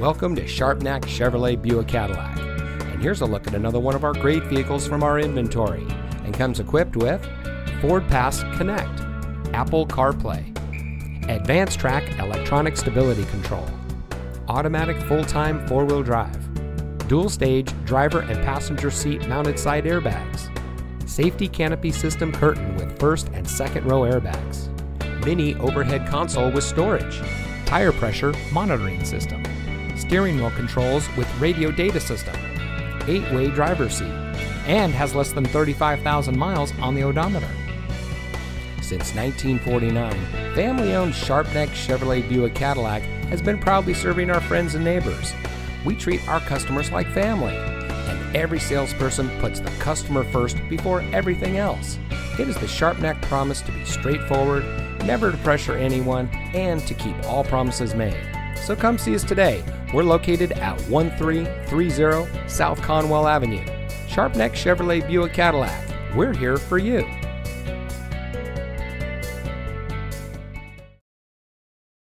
Welcome to Sharpnack Chevrolet Buick Cadillac. And here's a look at another one of our great vehicles from our inventory and comes equipped with FordPass Connect, Apple CarPlay, AdvanceTrac Electronic Stability Control, Automatic Full-Time Four-Wheel Drive, Dual Stage Driver and Passenger Seat Mounted Side Airbags, Safety Canopy System Curtain with first and second row airbags, Mini Overhead Console with storage, Tire Pressure Monitoring System, Steering Wheel Controls with Radio Data System, 8-way driver seat, and has less than 35,000 miles on the odometer. Since 1949, family owned Sharpnack Chevrolet Buick Cadillac has been proudly serving our friends and neighbors. We treat our customers like family, and every salesperson puts the customer first before everything else. It is the Sharpnack promise to be straightforward, never to pressure anyone, and to keep all promises made. So come see us today. We're located at 1330 South Conwell Avenue. Sharpnack Chevrolet Buick Cadillac. We're here for you.